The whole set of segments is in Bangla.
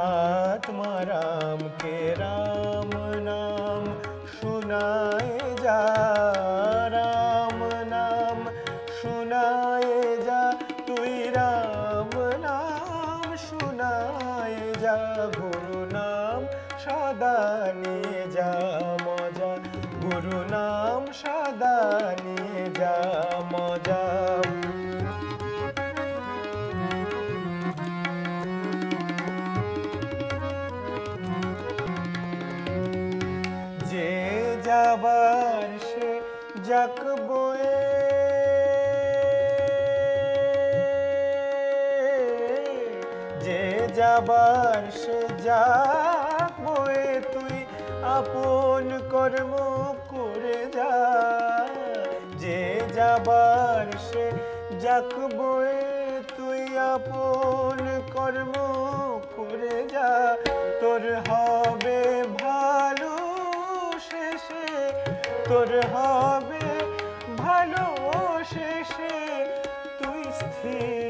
আত্মারাম কে রাম নাম শুনায় যা যাক বয়ে তুই আপন কর্ম করে যা। যে যাবার সে যাক বয়ে তুই আপন কর্ম করে যা। তোর হবে ভালো শেষে, তোর হবে ভালো শেষে। তুই স্থির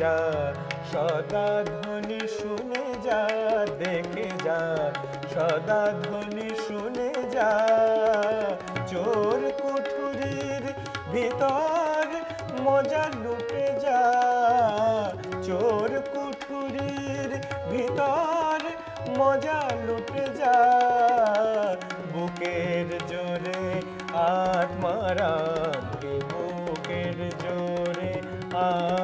যা, সদা ধ্বনি শুনে যা, দেখে যা, সদা ধ্বনি শুনে যা। চোর কুঠুরির ভিতর মজা লুটে যা, চোর কুঠুরির ভিতর মজা লুটে যা। বুকের জোরে আত্মারাম কে বুকের জোরে আত্মারাম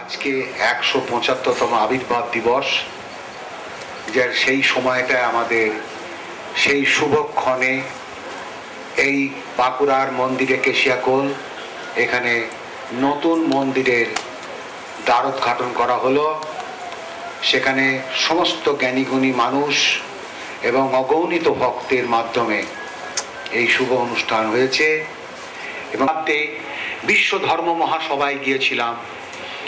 আজকে একশো পঁচাত্তরতম আবির্ভাব দিবস, যার সেই সময়টায় আমাদের সেই শুভক্ষণে এই বাঁকুড়ার মন্দিরে কেশিয়াকোল, এখানে নতুন মন্দিরের দ্বারোদ্ঘাটন করা হলো। সেখানে সমস্ত জ্ঞানীগুণী মানুষ এবং অগণিত ভক্তের মাধ্যমে এই শুভ অনুষ্ঠান হয়েছে। এবং বিশ্ব ধর্ম মহাসভায় গিয়েছিলাম।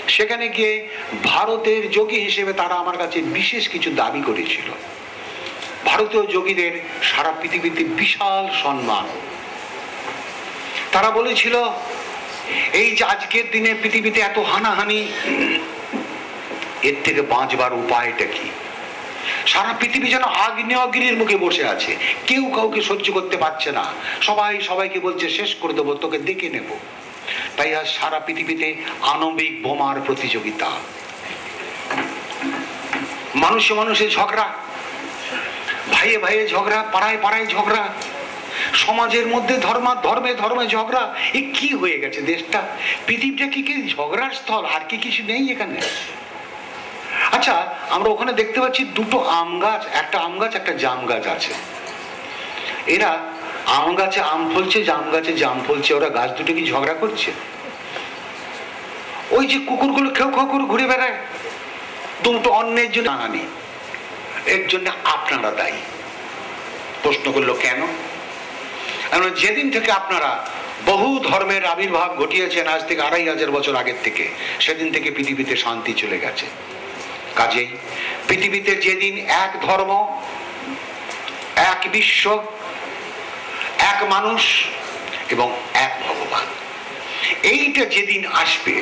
সেখানে গিয়ে ভারতের যোগী হিসেবে তারা আমার কাছে বিশেষ কিছু দাবি করেছিল। ভারতীয় যোগীদের সারা পৃথিবীতে বিশাল সম্মান। তারা বলেছিল, এই যে আজকের দিনে পৃথিবীতে এত হানাহানি, এর থেকে বাঁচবার উপায়টা কি? সারা পৃথিবী যেন আগ্নেয়গিরির মুখে বসে আছে। কেউ কাউকে সহ্য করতে পারছে না। সবাই সবাইকে বলছে, শেষ করে দেবো, তোকে দেখে নেব। তাই আজ সারা পৃথিবীতে আণবিক বোমার প্রতিযোগিতা। মানুষে মানুষে ঝগড়া, ভাইয়ে ভাইয়ে ঝগড়া, পাড়ায় পাড়ায় ঝগড়া, সমাজের মধ্যে ধর্মা ধর্মে ধর্মে ঝগড়া। এ কি হয়ে গেছে দেশটা? পৃথিবীটা কি কি ঝগড়ার স্থল? আর কি কিছু নেই এখানে? আচ্ছা আমরা ওখানে দেখতে পাচ্ছি দুটো আম গাছ, একটা আম গাছ, একটা জাম গাছ আছে। এরা আম গাছে আম ফলছে, জাম গাছে জাম ফলছে, ওরা গাছ দুটো কি ঝগড়া করছে? ওই যে কুকুরগুলো খেউ খেউ করে ঘুরে বেড়ায়। দুটো অন্যের জন্য আনি এর জন্য আপনারা দায়ী। প্রশ্ন করল কেন? যেদিন থেকে আপনারা বহু ধর্মের আবির্ভাব ঘটিয়েছেন, আজ থেকে আড়াই হাজার বছর আগের থেকে, সেদিন থেকে পৃথিবীতে শান্তি চলে গেছে। কাজেই পৃথিবীতে যেদিন এক ধর্ম, এক বিশ্ব, এক মানুষ এবং এক ভগবান। এইটা যেদিন আসবে,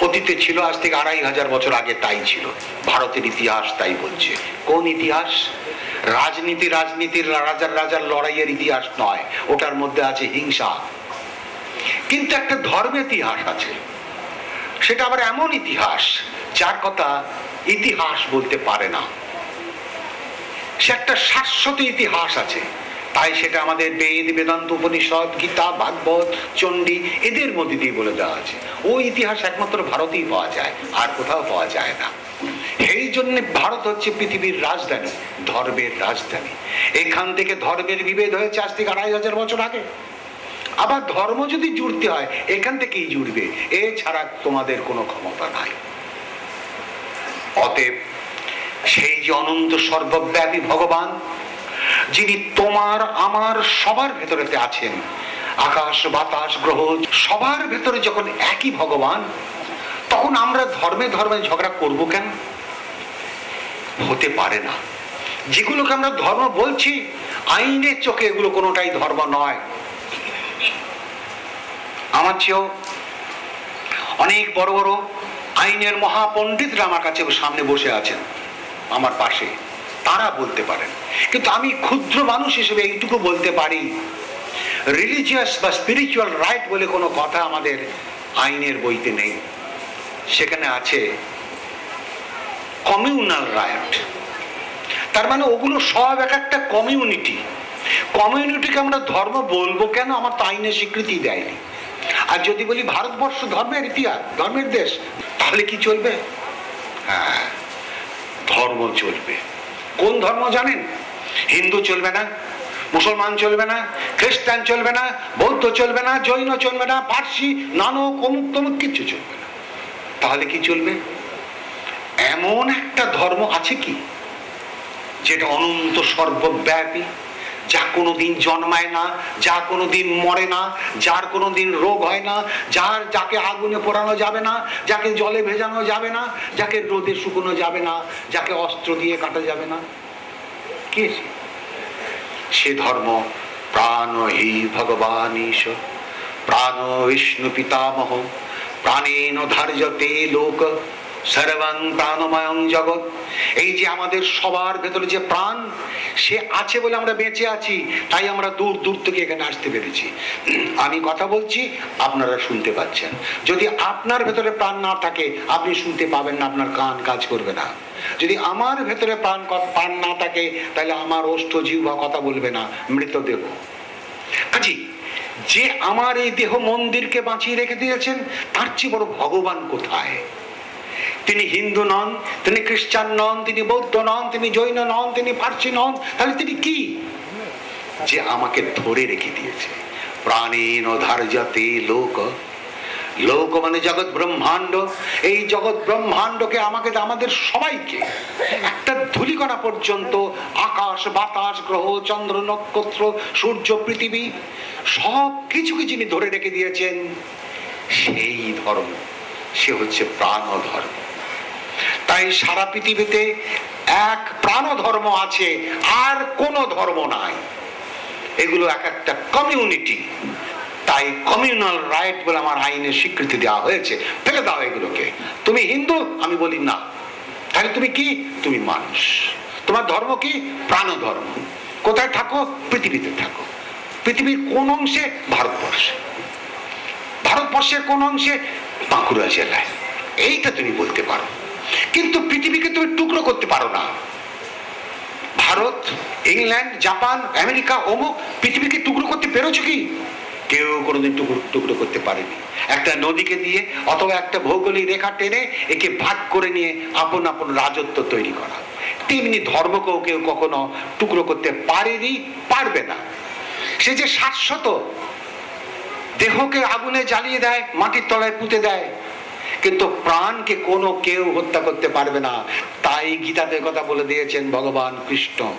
অতীতে ছিল, আজ থেকে আড়াই হাজার বছর আগে তাই ছিল। ভারতের ইতিহাস তাই বলছে। কোন ইতিহাস? রাজনীতি রাজনীতির রাজার রাজার লড়াইয়ের ইতিহাস নয়, ওটার মধ্যে আছে হিংসা। কিন্তু একটা ধর্মের ইতিহাস আছে, সেটা আবার এমন ইতিহাস, যার কথা ইতিহাস বলতে পারে না। সে একটা শাশ্বত ইতিহাস আছে। তাই সেটা আমাদের বেদ, বেদান্ত, উপনিষদ, গীতা, ভাগবত, চণ্ডী এদের মধ্যে দিয়ে বলে দেওয়া আছে। ওই ইতিহাস একমাত্র ভারতেই পাওয়া যায়, আর কোথাও পাওয়া যায় না। এই জন্য ভারত হচ্ছে পৃথিবীর রাজধানী, ধর্মের রাজধানী। এখান থেকে ধর্মের বিভেদ হয়েছে আজ থেকে আড়াই হাজার বছর আগে। আবার ধর্ম যদি জুড়তে হয়, এখান থেকেই জুড়বে। এছাড়া তোমাদের কোনো ক্ষমতা নাই। অতএব সেই যে অনন্ত সর্বব্যাপী ভগবান, যিনি তোমার, আমার সবার ভেতরেতে আছেন, আকাশ, বাতাস, গ্রহ, সবার ভেতরে যখন একই ভগবান, তখন আমরা ধর্মে ধর্মে ঝগড়া করব কেন? হতে পারে না। যেগুলোকে আমরা ধর্ম বলছি আইনের চোখে এগুলো কোনোটাই ধর্ম নয়। আমার চেয়েও অনেক বড় বড় আইনের মহাপণ্ডিতরা আমার কাছে সামনে বসে আছেন, আমার পাশে। তারা বলতে পারেন। কিন্তু আমি ক্ষুদ্র মানুষ হিসেবে এইটুকু বলতে পারি রিলিজিয়াস বা স্পিরিচুয়াল রাইট বলে কোনো কথা আমাদের আইনের বইতে নেই। সেখানে আছে কমিউনাল রাইট তার মানে ওগুলো সব এক একটা কমিউনিটি কমিউনিটিকে আমরা ধর্ম বলব কেন? আমার তো আইনের স্বীকৃতি দেয়নি। আর যদি বলি ভারতবর্ষ ধর্মের ইতিহাস, ধর্মের দেশ, তাহলে কি চলবে? হ্যাঁ ধর্ম চলবে। কোন ধর্ম জানেন? হিন্দু চলবে না, মুসলমান চলবে না, খ্রিস্টান চলবে না, বৌদ্ধ চলবে না, জৈন চলবে না, পার্সি, নানক, অমুক তমুক কিচ্ছু চলবে না। তাহলে কি চলবে? এমন একটা ধর্ম আছে কি, যেটা অনন্ত সর্বব্যাপী? যা কোনোদিন জন্মায় না, যা কোনো দিন মরে না, যার কোনো দিন রোগ হয় না, যার যাকে আগুনে পোড়ানো যাবে না, যাকে জলে ভেজানো যাবে না, যাকে রোদে শুকোনো যাবে না, যাকে অস্ত্র দিয়ে কাটা যাবে না। কে সে? ধর্ম প্রাণ হি ভগবান ঈশ্বর প্রাণ বিষ্ণু পিতামহ। প্রাণেন ধার্যতে লোক। জগৎ। এই যে আমাদের সবার ভেতরে যে প্রাণ, সে আছে বলে আমরা বেঁচে আছি, তাই আমরা দূর দূর থেকে এখানে আসতে পেরেছি। আমি কথা বলছি, আপনারা শুনতে পাচ্ছেন। যদি আপনার ভেতরে প্রাণ না থাকে, আপনি শুনতে পাবেন না, আপনার কান কাজ করবে না। যদি আমার ভেতরে প্রাণ প্রাণ না থাকে, তাহলে আমার ওষ্ঠ জিহ্বা কথা বলবে না, মৃতদেহ। কাজী, যে আমার এই দেহ মন্দিরকে বাঁচিয়ে রেখে দিয়েছেন, তার চেয়ে বড় ভগবান কোথায়? তিনি হিন্দু নন, তিনি খ্রিস্টান নন, তিনি বৌদ্ধ নন, তিনি জৈন নন, তিনি পার্সি নন, তাহলে তিনি কি? যে আমাকে ধরে রেখে দিয়েছে। প্রাণীন ধার্যতে লোক। লোক মানে জগৎ ব্রহ্মাণ্ড। এই জগৎ ব্রহ্মাণ্ডকে আমাকে আমাদের সবাইকে। একটা ধূলিকণা পর্যন্ত, আকাশ, বাতাস, গ্রহ, চন্দ্র, নক্ষত্র, সূর্য, পৃথিবী সব কিছুকে যিনি ধরে রেখে দিয়েছেন, সেই ধর্ম। সে হচ্ছে প্রাণ ধর্ম তাই সারা পৃথিবীতে এক প্রাণ ধর্ম আছে, আর কোনো ধর্ম নাই। এগুলো এক একটা কমিউনিটি তাই কমিউনাল রাইট বলে আমার আইনে স্বীকৃতি দেওয়া হয়েছে। ফেলে দাও এগুলোকে। তুমি হিন্দু, আমি বলি না। তাহলে তুমি কি? তুমি মানুষ। তোমার ধর্ম কি? প্রাণ ধর্ম কোথায় থাকো? পৃথিবীতে থাকো। পৃথিবীর কোন অংশে? ভারতবর্ষে। ভারতবর্ষের কোন অংশে? বাঁকুড়া জেলায়। এইটা তুমি বলতে পারো। কিন্তু পৃথিবীকে তুমি টুকরো করতে পারো না। ভারত, ইংল্যান্ড, জাপান, আমেরিকা, অমুক পৃথিবীকে টুকরো করতে পেরেছ কি? কেউ কোনোদিন টুকরো টুকরো করতে পারেনি। একটা নদীকে দিয়ে অথবা একটা ভৌগোলিক রেখা টেনে একে ভাগ করে নিয়ে আপন আপন রাজত্ব তৈরি করা। তেমনি ধর্মকেও কেউ কখনো টুকরো করতে পারেনি, পারবে না। সে যে শাশ্বত দেহকে আগুনে জ্বালিয়ে দেয়, মাটির তলায় পুঁতে দেয় কিন্তু প্রাণকে কোনো কেউ হত্যা করতে পারবে না। তাই গীতাতে কথা বলে দিয়েছেন, ভগবান কৃষ্ণ।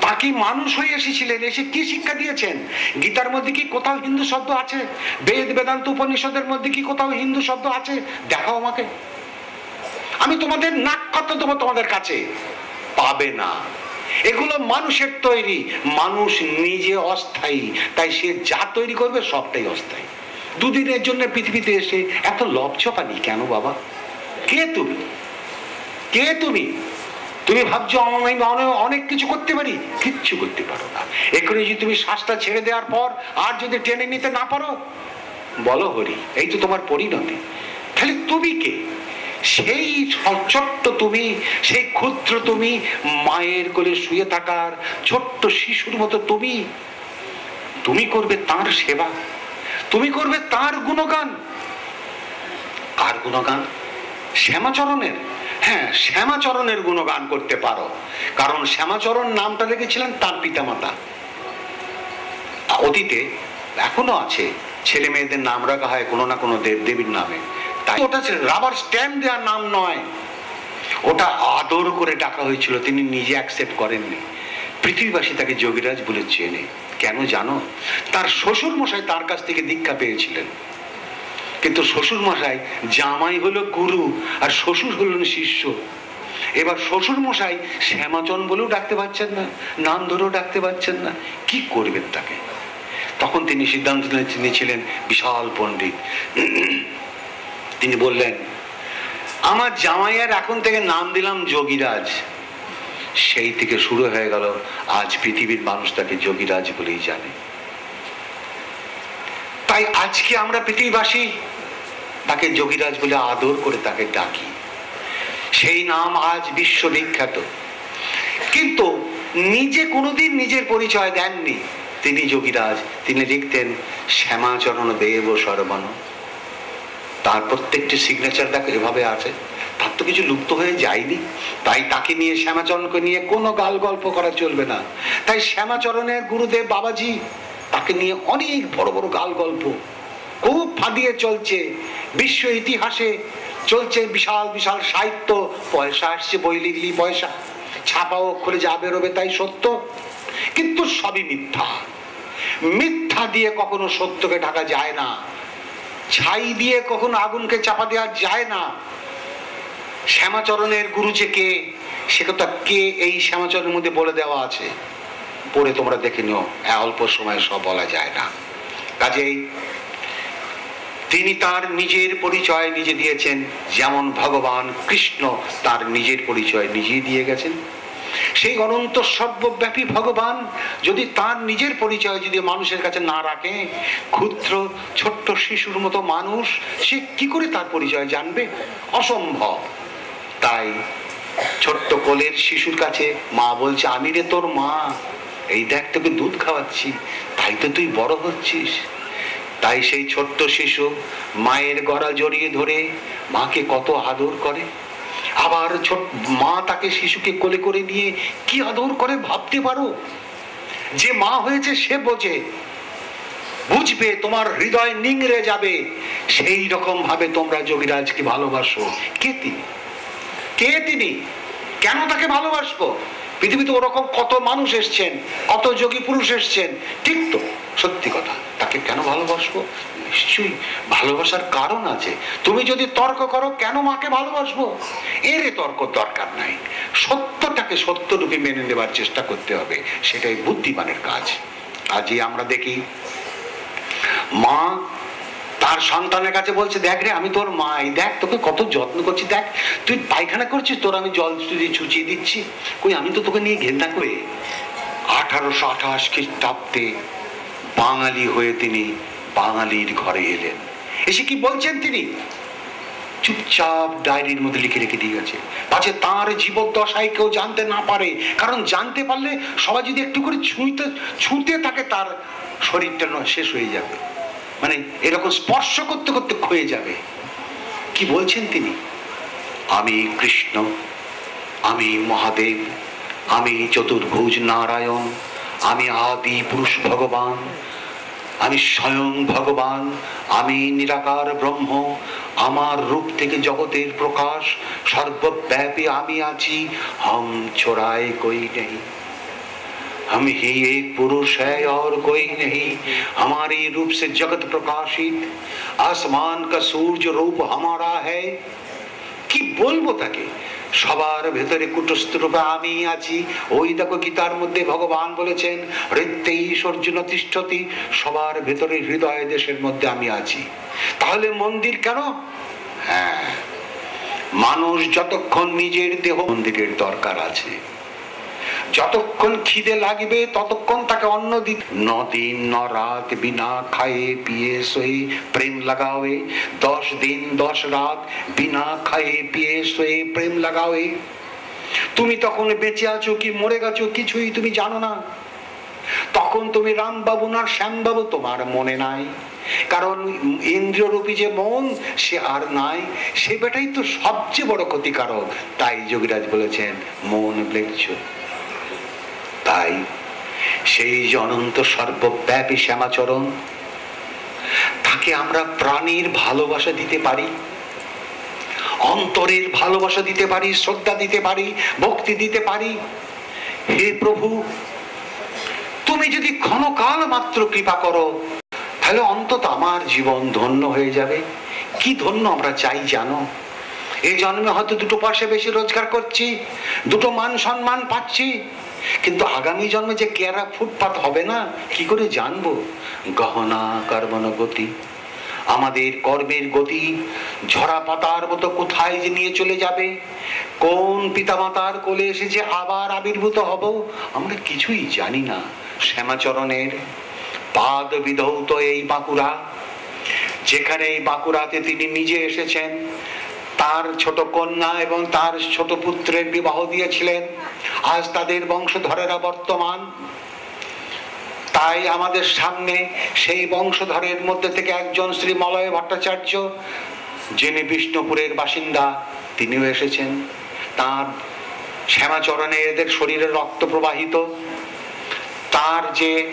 তাকে মানুষ হয়ে এসেছিলেন, এসে কি শিক্ষা দিয়েছেন? গীতার মধ্যে কি কোথাও হিন্দু শব্দ আছে? বেদ, বেদান্ত উপনিষদের মধ্যে কি কোথাও হিন্দু শব্দ আছে? দেখাও আমাকে। আমি তোমাদের নাক কত দেবো তোমাদের কাছে। পাবে না। এগুলো মানুষের তৈরি। মানুষ নিজে অস্থায়ী। তাই সে যা তৈরি করবে সবটাই অস্থায়ী। দুদিনের জন্য পৃথিবীতে এসে এত লবচপানি কেন বাবা? কে তুমি? কে তুমি? তুমি ভাবছ আমি অনে- অনেক কিছু করতে পারি? কিচ্ছু করতে পারো না। এক্ষুনি যদি তুমি শ্বাসটা ছেড়ে দেওয়ার পর আর যদি টেনে নিতে না পারো, বলো হরি, এই তো তোমার পরিণতি। তাহলে তুমি কে? সেই ছোট্ট তুমি, সেই ক্ষুদ্র তুমি, মায়ের কোলে শুয়ে থাকার ছোট্ট শিশুর মতো তুমি। তুমি করবে তার সেবা। তুমি করবে তার গুণগান। কার গুণগান? শ্যামাচরণের? হ্যাঁ শ্যামাচরণের গুণগান করতে পারো। কারণ শ্যামাচরণ নামটা রেখেছিলেন তার পিতামাতা। অতীতে এখনও আছে, ছেলে মেয়েদের নাম রাখা হয় কোনো না কোনো দেব দেবীর নামে। তাই ওটা রাবার স্ট্যাম্প দেওয়ার নাম নয়। ওটা আদর করে ডাকা হয়েছিল, তিনি নিজে অ্যাকসেপ্ট করেননি। পৃথিবীবাসী তাকে যোগীরাজ বলে চেনে। কেন জানো? তার শ্বশুর মশাই তার কাছ থেকে দীক্ষা পেয়েছিলেন। কিন্তু শ্বশুর মশাই জামাই হলো গুরু আর শ্বশুর হলেন শিষ্য। এবার শ্বশুর মশাই শ্যামাচন বলেও ডাকতে পারছেন না নাম ধরেও ডাকতে পারছেন না। কি করবেন তাকে? তখন তিনি সিদ্ধান্ত নিয়েছিলেন বিশাল পণ্ডিত। তিনি বললেন, আমার জামাইয়ের এখন থেকে নাম দিলাম যোগীরাজ। সেই থেকে শুরু হয়ে গেল। আজ পৃথিবীর মানুষ তাকে যোগীরাজ বলেই জানে। তাই আজকে আমরা পৃথিবীবাসী তাকে যোগীরাজ বলে আদর করে তাকে ডাকি। সেই নাম আজ বিশ্ববিখ্যাত। কিন্তু নিজে কোনোদিন নিজের পরিচয় দেননি। তিনি যোগীরাজ, তিনি লিখতেন, শ্যামাচরণ দেব সর্বন তার প্রত্যেকটি সিগনেচার দেখো, এভাবে আছে। তার তো কিছু লুপ্ত হয়ে যায়নি। তাই তাকে নিয়ে শ্যামাচরণকে নিয়ে কোনো গাল গল্প করা চলবে না। তাই শ্যামাচরণের গুরুদেব বাবাজি তাকে নিয়ে অনেক বড় বড় গাল গল্প খুব ফাঁদিয়ে চলছে। বিশ্ব ইতিহাসে চলছে বিশাল বিশাল সাহিত্য। পয়সা আসছে বই লিখলি পয়সা। ছাপা অক্ষরে যা বেরোবে তাই সত্য। কিন্তু সবই মিথ্যা। মিথ্যা দিয়ে কখনো সত্যকে ঢাকা যায় না। ছাই দিয়ে কখনো আগুনকে চাপা দেওয়া যায় না। শ্যামাচরণের গুরু যে কে, সে কথা কে এই শ্যামাচরণের মধ্যে বলে দেওয়া আছে? পড়ে তোমরা দেখে নিও, অল্প সময়ে সব বলা যায় না। কাজেই তিনি তার নিজের পরিচয় নিজে দিয়েছেন, যেমন ভগবান কৃষ্ণ তার নিজের পরিচয় নিজেই দিয়ে গেছেন। সেই অনন্ত সর্বব্যাপী ভগবান যদি তার নিজের পরিচয় যদি মানুষের কাছে না রাখে, ক্ষুদ্র, ছোট্ট শিশুর মতো মানুষ, সে কি করে তার পরিচয় জানবে? অসম্ভব। তাই ছোট্ট কোলের শিশুর কাছে মা বলছে, আমি রে তোর মা, এই দেখ তোকে দুধ খাওয়াচ্ছি, তাই তো তুই বড় হচ্ছিস। তাই সেই ছোট্ট শিশু মায়ের গড়া জড়িয়ে ধরে মাকে কত আদর করে। আবার ছোট মা তাকে শিশুকে কোলে করে নিয়ে কি আদর করে ভাবতে পারো? যে মা হয়েছে সে বোঝে। বুঝবে তোমার হৃদয় নিংড়ে যাবে। সেই রকম ভাবে তোমরা যোগীরাজকে ভালোবাসো। কে তিনি? কে তিনি? কেন তাকে ভালোবাসবো? পৃথিবীতে ওরকম কত মানুষ এসছেন, কত যোগী পুরুষ এসছেন। ঠিক তো, সত্যি কথা। তাকে কেন ভালোবাসবো? নিশ্চয়ই ভালোবাসার কারণ আছে। তুমি যদি তর্ক করো, কেন মাকে ভালোবাসবো? এর তর্ক দরকার নাই। সত্যটাকে সত্যরূপে মেনে নেবার চেষ্টা করতে হবে, সেটাই বুদ্ধিমানের কাজ। আজই আমরা দেখি, মা তার সন্তানের কাছে বলছে, দেখ রে, আমি তোর মাই, দেখ, তোকে কত যত্ন করছি, দেখ, তুই পায়খানা করছিস, তোর আমি জল ছুচিয়ে দিচ্ছি। কই, আমি তো তোকে নিয়ে ঘেন্না করে? আঠারোশো আঠাশ খ্রিস্টাব্দে বাঙালি হয়ে তিনি বাঙালির ঘরে এলেন। এসে কি বলছেন তিনি? চুপচাপ ডায়েরির মধ্যে লিখে রেখে দিয়ে গেছে। পাছে তার জীবদ্দশায় কেউ জানতে না পারে। কারণ জানতে পারলে সবাই যদি একটু করে ছুঁতে ছুঁতে থাকে, তার শরীরটা শেষ হয়ে যাবে। মানে এরকম স্পর্শ করতে করতে ক্ষয়ে যাবে। কি বলছেন তিনি? আমি কৃষ্ণ, আমি মহাদেব, আমি চতুর্ভুজ নারায়ণ, আমি আদি পুরুষ ভগবান আমি স্বয়ং ভগবান আমি নিরাকার ব্রহ্ম আমার রূপ থেকে জগতের প্রকাশ সর্বব্যাপী আমি আছি হম ছোড়ায় কই নেই हम ही एक पुरुष है और कोई नहीं हमारे रूप से जगत प्रकाशित आसमान का सूर्य रूप हमारा है কি বলবো তাকে সবার ভেতরে কুটস্থ রূপে আমি আছি। ওই দেখো গীতার মধ্যে ভগবান বলেছেন হৃত্যেই সর্জুন তিষ্ঠতি, সবার ভেতরে হৃদয় দেশের মধ্যে আমি আছি। তাহলে মন্দির কেন? হ্যাঁ মানুষ যতক্ষণ নিজের দেহ মন্দিরের দরকার আছে। যতক্ষণ খিদে লাগবে, ততক্ষণ তাকে অন্ন দিত। দিন ন রাত বিনা খায়ে পিয়ে শোয়ে প্রেম লাগাওয়ে। দশ দিন, দশ রাত বিনা খায়ে পিয়ে শোয়ে প্রেম লাগাওয়ে। তুমি তখন বেঁচে আছো কি মরে গেছো কিছুই তুমি জানো না। তখন তুমি রামবাবু না শ্যামবাবু তোমার মনে নাই। কারণ ইন্দ্ররূপী যে মন, সে আর নাই। সে বেটাই তো সবচেয়ে বড় ক্ষতিকারক, তাই যোগীরাজ বলেছেন, মন ব্লেচ্ছ। তাই সেই অনন্ত সর্বব্যাপী শ্যামাচরণ, তাকে আমরা প্রাণীর ভালোবাসা দিতে পারি, অন্তরের ভালোবাসা দিতে পারি, শ্রদ্ধা দিতে পারি, ভক্তি দিতে পারি। হে প্রভু, তুমি যদি ক্ষণকাল মাত্র কৃপা করো, তাহলে অন্তত আমার জীবন ধন্য হয়ে যাবে। কি ধন্য আমরা চাই জানো? এই জন্মে হয়তো দুটো পয়সা বেশি রোজগার করছি, দুটো মান সম্মান পাচ্ছি কিন্তু আগামী জন্মে যে কেরা ফুটপাত হবে না, কি করে জানব? গহনা কর্মণ গতি, আমাদের কর্মের গতি, ঝরা পাতার মতো কোথায় যে নিয়ে চলে যাবে? কোন পিতামাতার কোলে এসে যে আবার আবির্ভূত হব? আমরা কিছুই জানি না, শ্যামাচরণের পাদ বিধৌত এই বাঁকুড়া যেখানে এই বাঁকুড়াতে তিনি নিজে এসেছেন তার ছোট কন্যা এবং তার ছোট পুত্রের বিবাহ দিয়েছিলেন। আজ তাদের বংশধরেরা বর্তমান। তাই আমাদের সামনে সেই বংশধরের মধ্যে থেকে একজন শ্রী মলয় ভট্টাচার্য, যিনি বিষ্ণুপুরের বাসিন্দা, তিনিও এসেছেন। তার শ্যামাচরণে এদের শরীরে রক্ত প্রবাহিত। তার যে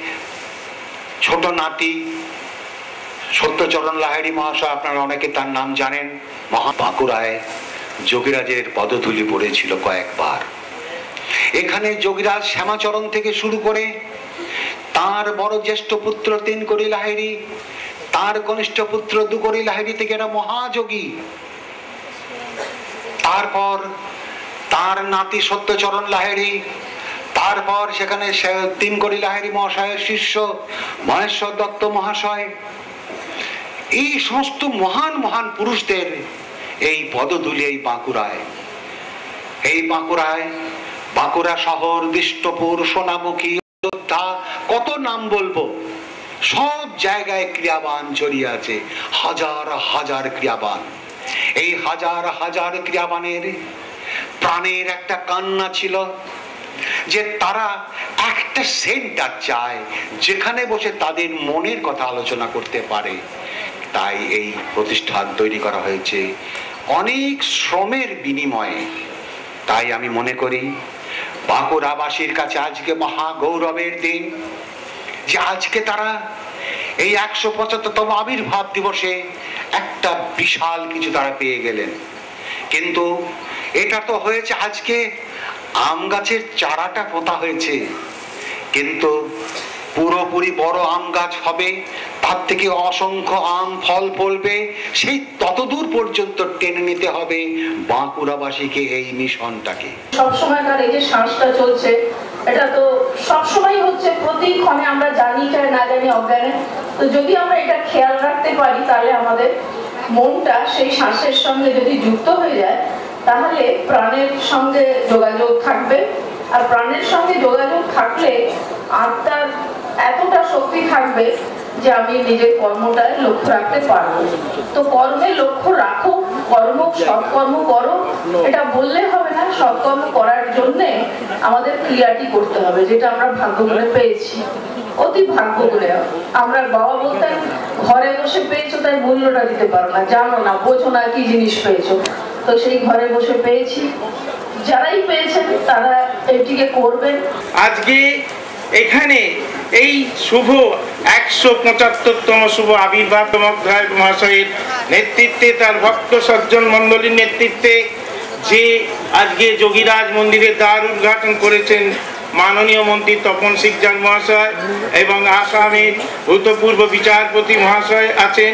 ছোট নাতি সত্যচরণ লাহারি মহাশয়, আপনারা অনেকে তার নাম জানেন। মহা বাঁকুড়ায় যোগীরাজের পদধূলি পড়েছিল কয়েকবার। এখানে যোগীরাজ শ্যামাচরণ থেকে শুরু করে তার বড় জ্যেষ্ঠ পুত্র তিন করি লাহেরি তার কনিষ্ঠ পুত্র দু করি লাহেরি থেকে এরা মহাযোগী। তারপর তার নাতি সত্যচরণ লাহেরি তারপর সেখানে তিন করি লাহেরি মহাশয়ের শিষ্য মহেশ্বর দত্ত মহাশয় এই সমস্ত মহান মহান পুরুষদের এই পদধূলি, এই বাঁকুড়ায়। এই বাঁকুড়ায়, বাঁকুড়া শহর বিষ্ণুপুর সোনামুখী অযোধ্যা কত নাম বলব? সব জায়গায় ক্রিয়াবান ছড়িয়ে আছে, হাজার হাজার ক্রিয়াবান। এই হাজার হাজার ক্রিয়াবানের প্রাণের একটা কান্না ছিল যে তারা একটা সেন্টার চায় যেখানে বসে তাদের মনের কথা আলোচনা করতে পারে। তাই এই প্রতিষ্ঠান তৈরি করা হয়েছে। অনেক শ্রমের বিনিময়ে। তাই আমি মনে করি, বাঁকুড়াবাসীর কাছে আজকে মহা গৌরবের দিন। যে আজকে তারা এই একশো পঁচাত্তরতম আবির্ভাব দিবসে একটা বিশাল কিছু তারা পেয়ে গেলেন। কিন্তু এটা তো হয়েছে আজকে আম গাছের চারাটা পোতা হয়েছে। কিন্তু পুরোপুরি বড় আম গাছ হবে, তার থেকে অসংখ্য আম ফল ফলবে, সেই ততদূর পর্যন্ত টেনে নিতে হবে বাঁকুড়াবাসীকে এই মিশনটাকে। সবসময়কার এই যে শ্বাসটা চলছে, এটা তো সবসময় হচ্ছে, প্রতিক্ষণে আমরা জানি চাই, না জানি অজ্ঞানে। তো যদি আমরা এটা খেয়াল রাখতে পারি, তাহলে আমাদের মনটা সেই শ্বাসের সঙ্গে যদি যুক্ত হয়ে যায়, তাহলে প্রাণের সঙ্গে যোগাযোগ থাকবে। আর প্রাণের সঙ্গে যোগাযোগ থাকলে আত্মার এতটা শক্তি থাকবে যে আমি নিজের কর্মটায় লক্ষ্য রাখতে পারব। তো কর্মে লক্ষ্য রাখো, কর্ম, সৎকর্ম করো। এটা বললে হবে না, সৎকর্ম করার জন্যে আমাদের ক্রিয়াটি করতে হবে, যেটা আমরা ভাগ্য করে পেয়েছি। অতি ভাগ্য করে আমরা বাবা বলতেন, ঘরে বসে পেয়েছ তাই মূল্যটা দিতে পারো না। জানো না, বোঝো না কি জিনিস পেয়েছ। তো সেই ঘরে বসে পেয়েছি। যারাই পেয়েছেন, তারা এটিকে করবেন। আজকে এখানে এই শুভ, একশো পঁচাত্তরতম শুভ আবির্ভাব মগ্ধায় মহাশয়ের নেতৃত্বে, তার ভক্ত সজ্জন মণ্ডলীর নেতৃত্বে, যে আজকে যোগীরাজ মন্দিরের দ্বার উদ্ঘাটন করেছেন মাননীয় মন্ত্রী তপন সিকজান মহাশয় এবং আসামের ভূতপূর্ব বিচারপতি মহাশয় আছেন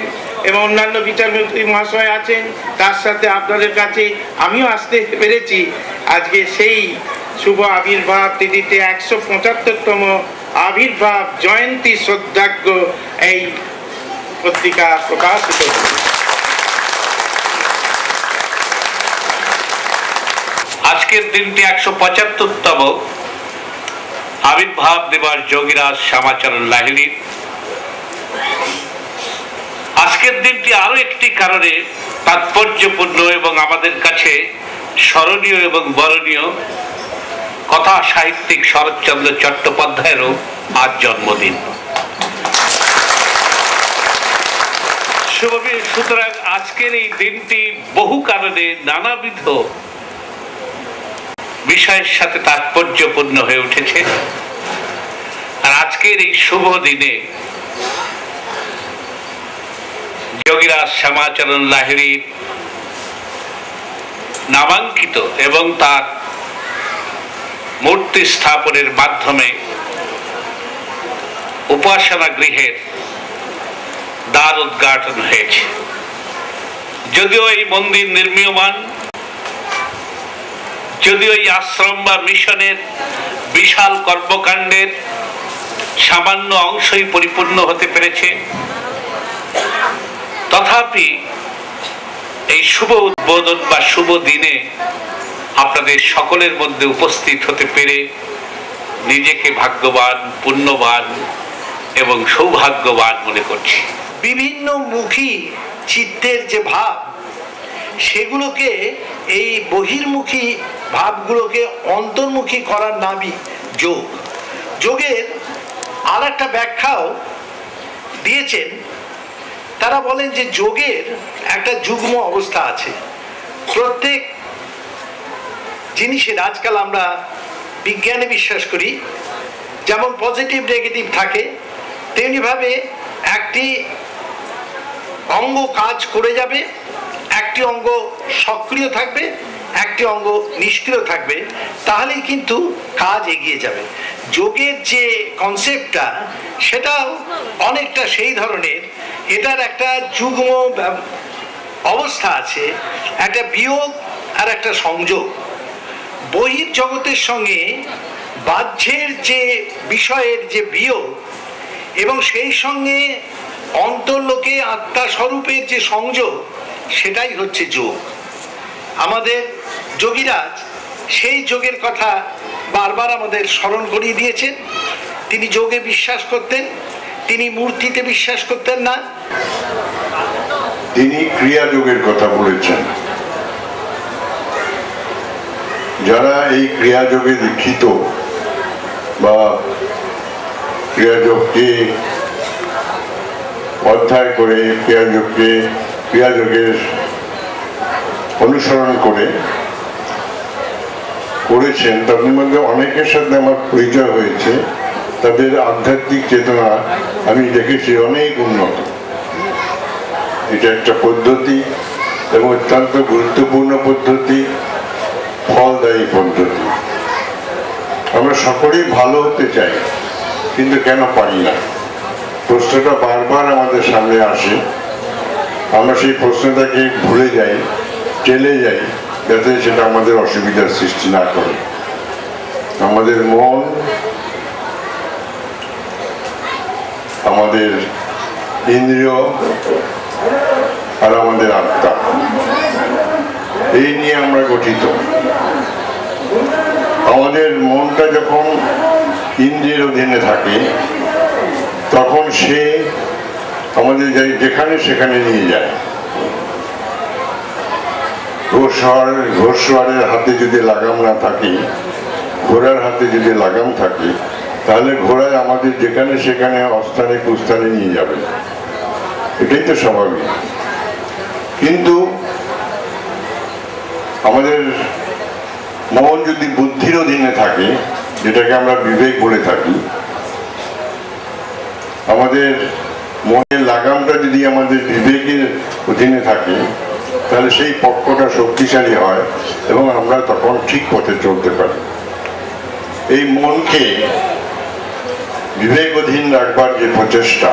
এবং অন্যান্য বিচারপতি মহাশয় আছেন। তার সাথে আপনাদের কাছে আমিও আসতে পেরেছি। আজকে সেই শুভ আবির্ভাব তিথিতে একশো পঁচাত্তরতম আবির্ভাব জয়ন্তী শ্রদ্ধাজ্ঞ এই পত্রিকা প্রকাশিত আজকের দিনটি একশো পঁচাত্তরতম আবির্ভাব দিবস যোগীরাজ শ্যামাচরণ লাহিড়ির আজকের দিনটি আরও একটি কারণে তাৎপর্যপূর্ণ এবং আমাদের কাছে স্মরণীয় এবং বরণীয়। কথা সাহিত্যিক শরৎচন্দ্র চট্টোপাধ্যায়েরও আজ জন্মদিন। সুতরাং আজকের এই দিনটি বহু কারণে নানাবিধ বিষয়ের সাথে তাৎপর্যপূর্ণ হয়ে উঠেছে। আর আজকের এই শুভ দিনে যোগীরাজ শ্যামাচরণ লাহিড়ির নামাঙ্কিত এবং তার মূর্তি স্থাপনের মাধ্যমে উপাসনা গৃহের দ্বার উদ্ঘাটন হয়েছে। যদিও এই মন্দির নির্মীয়মান, যদিও এই আশ্রম বা মিশনের বিশাল কর্মকাণ্ডের সামান্য অংশই পরিপূর্ণ হতে পেরেছে, তথাপি এই শুভ উদ্বোধন বা শুভ দিনে আপনাদের সকলের মধ্যে উপস্থিত হতে পেরে নিজেকে ভাগ্যবান, পুণ্যবান এবং সৌভাগ্যবান মনে করছি। বিভিন্ন মুখী চিত্তের যে ভাব, সেগুলোকে এই বহির্মুখী ভাবগুলোকে অন্তর্মুখী করার নামই যোগ। যোগের আর একটা ব্যাখ্যাও দিয়েছেন। তারা বলেন যে যোগের একটা যুগ্ম অবস্থা আছে। প্রত্যেক জিনিসের আজকাল আমরা বিজ্ঞানে বিশ্বাস করি, যেমন পজিটিভ নেগেটিভ থাকে তেমনিভাবে একটি অঙ্গ কাজ করে যাবে, একটি অঙ্গ সক্রিয় থাকবে, একটি অঙ্গ নিষ্ক্রিয় থাকবে, তাহলেই কিন্তু কাজ এগিয়ে যাবে। যোগের যে কনসেপ্টটা সেটাও অনেকটা সেই ধরনের, এটার একটা যুগ্ম অবস্থা আছে, একটা বিয়োগ আর একটা সংযোগ। বহির জগতের সঙ্গে বাহ্যের যে বিষয়ের যে বিয়োগ এবং সেই সঙ্গে অন্তর্লোকে আত্মা স্বরূপের যে সংযোগ, সেটাই হচ্ছে যোগ। আমাদের যোগীরাজ সেই যোগের কথা বারবার আমাদের স্মরণ করিয়ে দিয়েছেন। তিনি যোগে বিশ্বাস করতেন, তিনি মূর্তিতে বিশ্বাস করতেন না। তিনি ক্রিয়াযোগের কথা বলেছেন। যারা এই ক্রিয়াযোগে দীক্ষিত বা ক্রিয়াযোগকে অধ্যায় করে ক্রিয়াযোগকে ক্রিয়াযোগের অনুসরণ করে করেছেন তাদের মধ্যে অনেকের সাথে আমার পরিচয় হয়েছে। তাদের আধ্যাত্মিক চেতনা আমি দেখেছি অনেক উন্নত। এটা একটা পদ্ধতি এবং অত্যন্ত গুরুত্বপূর্ণ পদ্ধতি। ফলদায়ী পদ্ধতি আমরা সকলেই ভালো হতে চাই, কিন্তু কেন পারি না? প্রশ্নটা বারবার আমাদের সামনে আসে। আমরা সেই প্রশ্নটাকে ভুলে যাই, টেলে যাই, যাতে সেটা আমাদের অসুবিধার সৃষ্টি না করে। আমাদের মন, আমাদের ইন্দ্রিয় আর আমাদের আত্মা। এই নিয়ে আমরা গঠিত। আমাদের মনটা যখন ইন্দ্রিয়ের অধীনে থাকে, তখন সে আমাদের যে- যেখানে সেখানে নিয়ে যায়। ঘোষার ঘোষওয়ারের হাতে যদি লাগাম না থাকে, ঘোড়ার হাতে যদি লাগাম থাকে, তাহলে ঘোড়ায় আমাদের যেখানে সেখানে অস্থানে কুস্থানে নিয়ে যাবে। এটাই তো স্বাভাবিক। কিন্তু আমাদের মন যদি বুদ্ধির অধীনে থাকে, যেটাকে আমরা বিবেক বলে থাকি, আমাদের মনের লাগামটা যদি আমাদের বিবেকের অধীনে থাকে, তাহলে সেই পক্ষটা শক্তিশালী হয় এবং আমরা তখন ঠিক পথে চলতে পারি। এই মনকে বিবেকধীন রাখবার যে প্রচেষ্টা,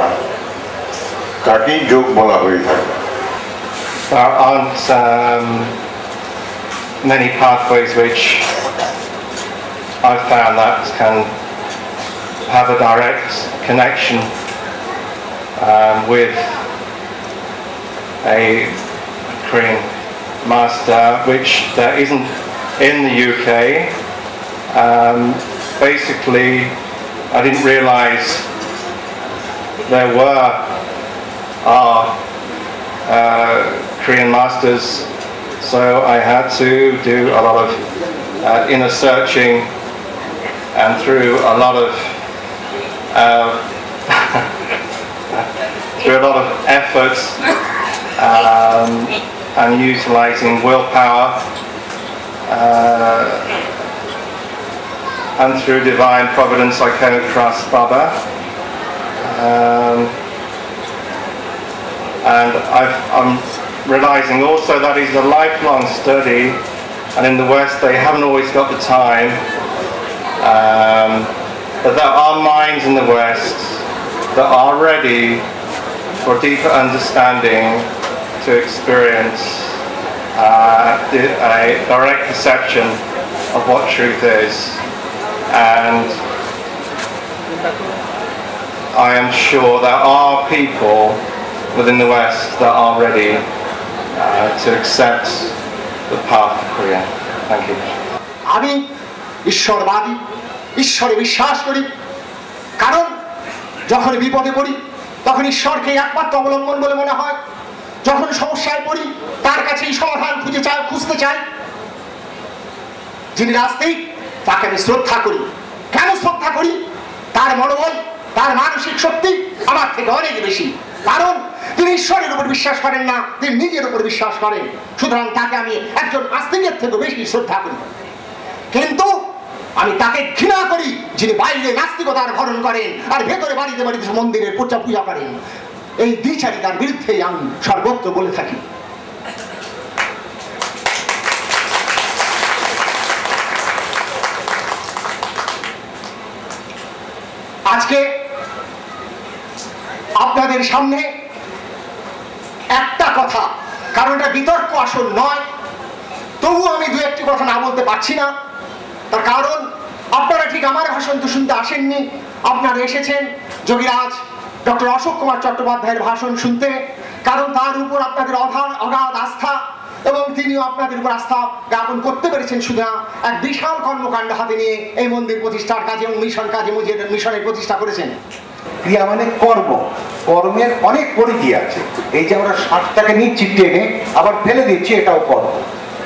তাকেই যোগ বলা হয়ে থাকে। Many pathways which I've found that can have a direct connection um, with a Korean master, which there isn't in the UK. Um, basically, I didn't realize there were our uh, Korean masters, so I had to do a lot of uh, inner searching and through a lot of uh, through a lot of efforts um, and utilizing willpower uh, and through divine providence I came across Baba. Um, and I've, I'm realizing also that is a lifelong study and in the West they haven't always got the time. Um, but there are minds in the West that are ready for deeper understanding to experience uh, a direct perception of what truth is. And I am sure there are people within the West that are ready to accept the path of Korea. Thank you. আমি ঈশ্বরবাদী, ঈশ্বরে বিশ্বাস করি। কারণ যখন বিপদে পড়ি, তখন ঈশ্বরকে একমাত্র অবলম্বন বলে মনে হয়। যখন সমস্যায় পড়ি, তার কাছেই সমাধান খুঁজে চাই, খুঁজতে চাই। যিনি নাস্তিক, তাকে আমি শ্রদ্ধা করি। কেন শ্রদ্ধা করি? তার মনোবল, তার মানসিক শক্তি আমার থেকে অনেক বেশি। কারণ তিনি ঈশ্বরের উপর বিশ্বাস করেন না, তিনি নিজের উপর বিশ্বাস করেন। সুতরাং তাকে আমি একজন আস্তিকের থেকে বেশি শ্রদ্ধা করি। কিন্তু আমি তাকে ঘৃণা করি যিনি বাইরে নাস্তিকতার ভরণ করেন আর ভেতরে বাড়িতে বাড়িতে মন্দিরের পূজা পূজা করেন। এই দ্বিচারিতার বিরুদ্ধে আমি সর্বত্র বলে থাকি। আজকে আপনাদের সামনে একটা কথা কারণ এটা বিতর্ক আসল নয়। তবু আমি দু একটি কথা না বলতে পারছি না। তার কারণ আপনারা ঠিক আমার ভাষণ তো শুনতে আসেননি। আপনারা এসেছেন যোগীরাজ ডক্টর অশোক কুমার চট্টোপাধ্যায়ের ভাষণ শুনতে। কারণ তার উপর আপনাদের অগাধ অগাধ আস্থা এবং তিনিও আপনাদের উপর আস্থা জ্ঞাপন করতে পেরেছেন না, এক বিশাল কর্মকাণ্ড হাতে নিয়ে এই মন্দির প্রতিষ্ঠার কাজে এবং মিশন কাজে মিশনের প্রতিষ্ঠা করেছেন। ক্রিয়া মানে কর্ম। কর্মের অনেক পরিধি আছে। এই যে আমরা শ্বাসটাকে নিচ্ছি টেনে আবার ফেলে দিচ্ছি, এটাও কর্ম।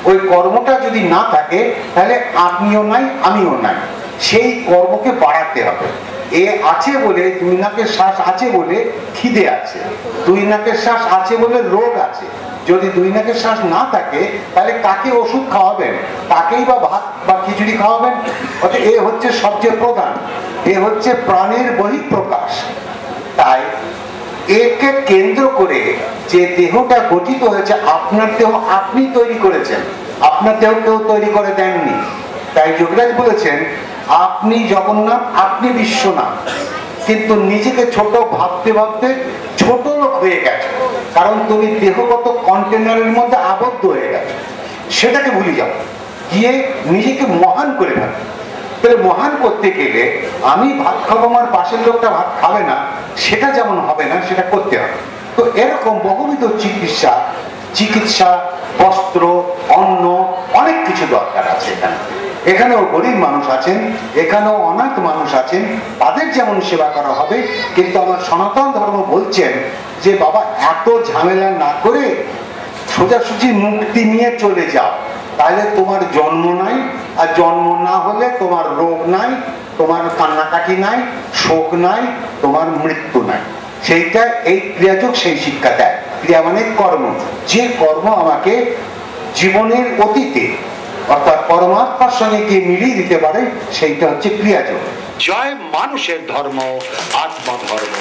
ওই কর্মটা যদি না থাকে, তাহলে আপনিও নাই, আমিও নাই। সেই কর্মকে বাড়াতে হবে। এ আছে বলে, দুই নাকের শ্বাস আছে বলে খিদে আছে। দুই নাকের শ্বাস আছে বলে রোগ আছে। যদি দুই নাকের শ্বাস না থাকে, তাহলে কাকে ওষুধ খাওয়াবেন? তাকেই বা ভাত বা খিচুড়ি খাওয়াবেন? অর্থাৎ এ হচ্ছে সবচেয়ে প্রধান। এ হচ্ছে প্রাণের বহিঃপ্রকাশ। তাই একে কেন্দ্র করে যে দেহটা গঠিত হয়েছে, আপনার দেহ আপনি তৈরি করেছেন। আপনার দেহ কেউ তৈরি করে দেননি। তাই যোগরাজ বলেছেন, আপনি জগন্নাথ, আপনি বিশ্বনাথ। কিন্তু নিজেকে ছোট ভাবতে ভাবতে ছোট লোক হয়ে গেছে। কারণ তুমি দেহগত কন্টেনারের মধ্যে আবদ্ধ হয়ে গেছো। সেটাকে ভুলে যাও। গিয়ে নিজেকে মহান করে ফেলো। তাহলে মহান করতে গেলে আমি ভাত খাব, আমার পাশের লোকটা ভাত খাবে না, সেটা যেমন হবে না, সেটা করতে হবে। তো এরকম বহুবিধ চিকিৎসা চিকিৎসা, বস্ত্র, অন্ন, অনেক কিছু দরকার আছে এখানে। এখানেও গরিব মানুষ আছেন, এখানেও অনাথ মানুষ আছেন, তাদের যেমন সেবা করা হবে, কিন্তু আমার সনাতন ধর্ম বলছেন যে, বাবা, এত ঝামেলা না করে সোজাসুজি মুক্তি নিয়ে চলে যাও। তাহলে তোমার জন্ম নাই, আর জন্ম না হলে তোমার রোগ নাই, তোমার কান্নাকাটি নাই, শোক নাই, তোমার মৃত্যু নাই। সেইটা এই ক্রিয়াযোগ সেই শিক্ষা দেয়। ক্রিয়া মানে কর্ম। যে কর্ম আমাকে জীবনের অতীতে, অর্থাৎ পরমাত্মার সঙ্গে গিয়ে মিলিয়ে দিতে পারে, সেইটা হচ্ছে ক্রিয়াযোগ। জয় মানুষের ধর্ম, আত্মধর্ম।